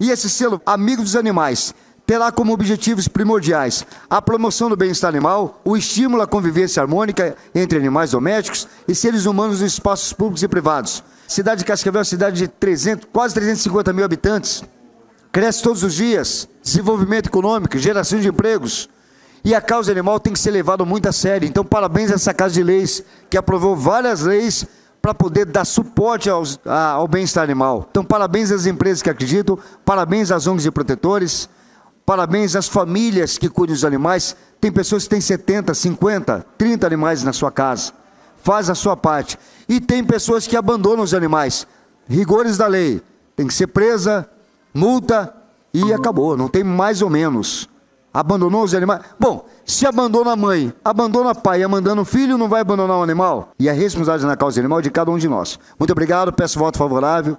E esse selo Amigo dos Animais terá como objetivos primordiais a promoção do bem-estar animal, o estímulo à convivência harmônica entre animais domésticos e seres humanos nos espaços públicos e privados. Cidade de Cascavel é uma cidade de 300, quase 350 mil habitantes, cresce todos os dias, desenvolvimento econômico, geração de empregos. E a causa animal tem que ser levada muito a sério. Então, parabéns a essa Casa de Leis, que aprovou várias leis para poder dar suporte aos, a, ao bem-estar animal. Então, parabéns às empresas que acreditam, parabéns às ONGs e protetores, parabéns às famílias que cuidam dos animais. Tem pessoas que têm 70, 50, 30 animais na sua casa. Faz a sua parte. E tem pessoas que abandonam os animais. Rigores da lei. Tem que ser presa, multa e acabou. Não tem mais ou menos. Abandonou os animais. Bom, se abandona a mãe, abandona o pai, abandona o filho, não vai abandonar o animal? E a responsabilidade na causa animal é de cada um de nós. Muito obrigado, peço voto favorável.